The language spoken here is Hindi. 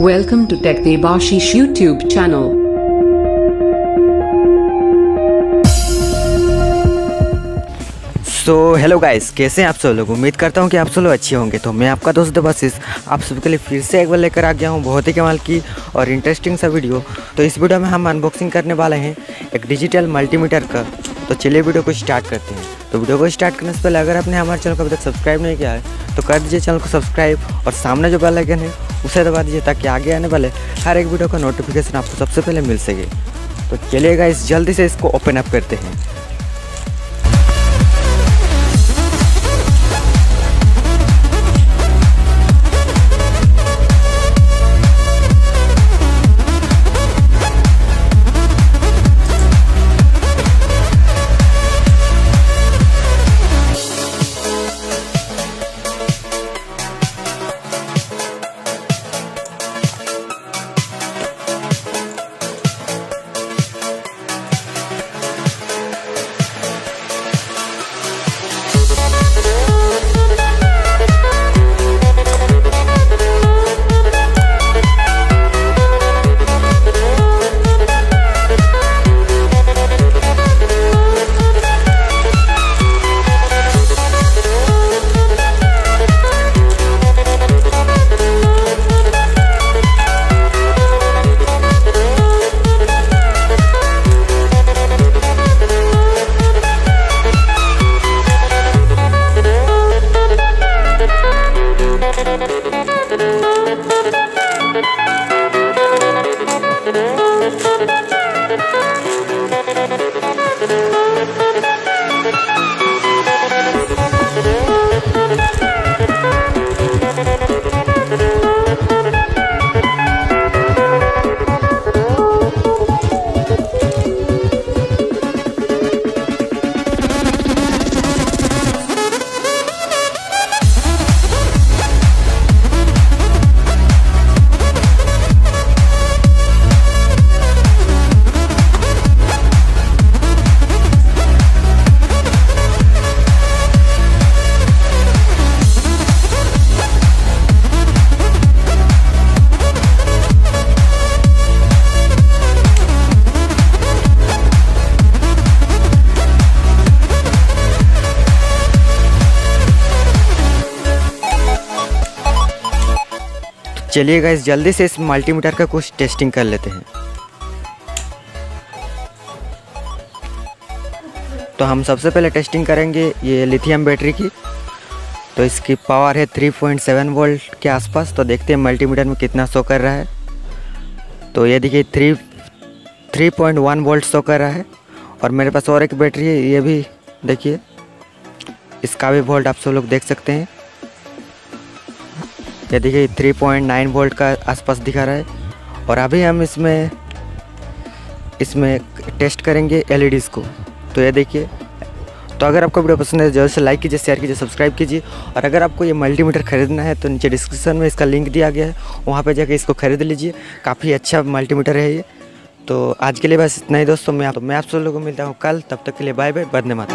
Welcome to Tech Debashish YouTube channel. So hello guys कैसे हैं आप सब लोग? उम्मीद करता हूँ कि आप सब लोग अच्छे होंगे। तो मैं आपका दोस्त देवाशीष आप सबके लिए फिर से एक बार लेकर आ गया हूँ। बहुत ही कमाल की और इंटरेस्टिंग सा वीडियो तो इस वीडियो में हम अनबॉक्सिंग करने वाले हैं एक डिजिटल मल्टीमीटर का। तो चलिए वीडियो को स्टार्ट करते हैं। तो वीडियो को स्टार्ट करने से पहले अगर आपने हमारे चैनल को अभी तक सब्सक्राइब नहीं किया है तो कर दीजिए चैनल को सब्सक्राइब और सामने जो बेल आइकन है, उसे दबा दीजिए ताकि आगे आने वाले हर एक वीडियो का नोटिफिकेशन आपको सबसे पहले मिल सके। तो चलिएगा इस जल्दी से इसको ओपन अप करते हैं। चलिए गाइस जल्दी से इस मल्टीमीटर का कुछ टेस्टिंग कर लेते हैं। तो हम सबसे पहले टेस्टिंग करेंगे ये लिथियम बैटरी की। तो इसकी पावर है 3.7 वोल्ट के आसपास। तो देखते हैं मल्टीमीटर में कितना शो कर रहा है। तो ये देखिए three three point one volt show कर रहा है। और मेरे पास और एक बैटरी है, ये भी देखिए। इसका भी वोल्ट आप सब लोग देख सकते हैं। ये देखिए 3.9 वोल्ट का आसपास दिखा रहा है। और अभी हम इसमें इसमें टेस्ट करेंगे एल को। तो ये देखिए तो अगर आपको वीडियो पसंद है, जल्द से लाइक कीजिए शेयर कीजिए सब्सक्राइब कीजिए। और अगर आपको ये मल्टीमीटर खरीदना है तो नीचे डिस्क्रिप्शन में इसका लिंक दिया गया है। वहाँ पे जाकर इसको खरीद लीजिए। काफ़ी अच्छा मल्टीमीटर है ये। तो आज के लिए बस इतना ही दोस्तों, मैं आप तो मैं आप सब लोगों को मिलता हूँ कल। तब तक के लिए बाय बाय बदने माता